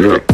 Yeah.